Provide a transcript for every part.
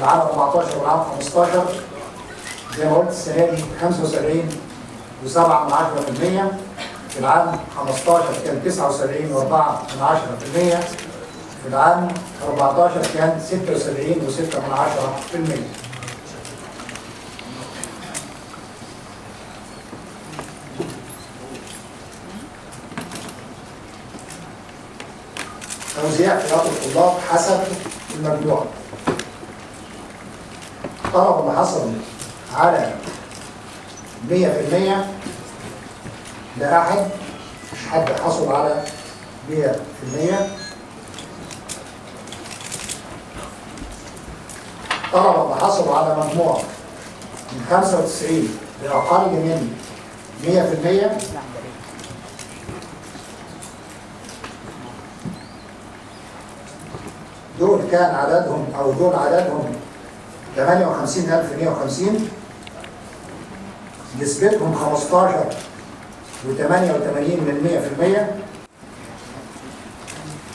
العام 14 والعام 15 زي ما قلت السنة دي 75 و7 من 10% في العام 15 كان 79 و4 من 10% في العام 14 كان 76 و6 من 10% توزيع خيارات الطلاب حسب المجموع الطلبة اللي حصلوا على 100% ده أحد مش حد حصل على 100% الطلبة اللي حصلوا على مجموع من 95 لأقل من 100% دول كان عددهم أو دول عددهم 58150 نسبتهم 15 و88 من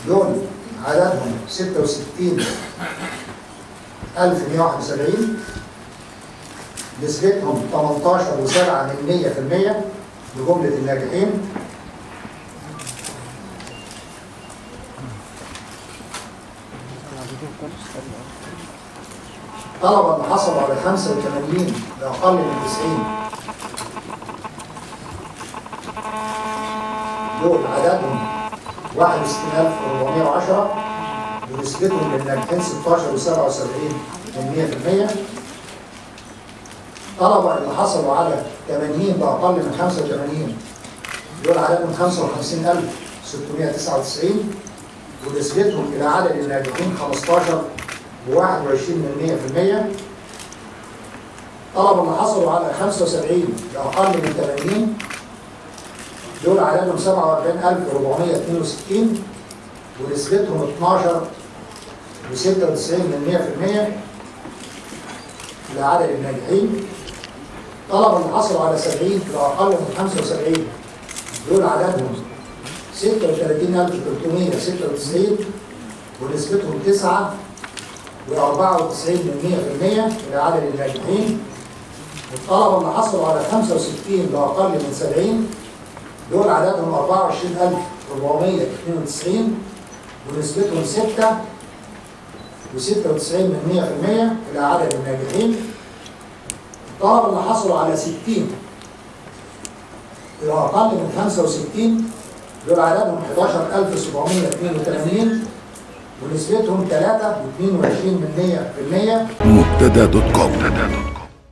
100% دول عددهم 66171 نسبتهم 18 و7 من 100% لجملة الناجحين. طلبة اللي حصلوا على 85 لأقل من 90 دول عددهم 61410 ونسبتهم للناجحين 16 و77 من 100% طلبة اللي حصلوا على 80 بأقل من 85 دول عددهم 55699 ونسبتهم إلى عدد الناجحين 15 و21 من 100% طلبة اللي حصلوا على 75 لأقل من 80 دول عددهم 47462 ونسبتهم 12 و96 من 100% لعدد الناجحين. طلبة اللي حصلوا على 70 لأقل من 75 دول عددهم 36396 ونسبتهم 9 و94 من 100% إلى عدد الناجحين والطلبة اللي حصلوا على 65 لأقل من 70 دول عددهم 24492 ونسبتهم 6 و96 من 100% إلى عدد الناجحين الطلبة اللي حصلوا على 60 إلى أقل من 65 دول عددهم 11782 ونسبتهم 3 و22 من 100% مبتدأ دوت كوم.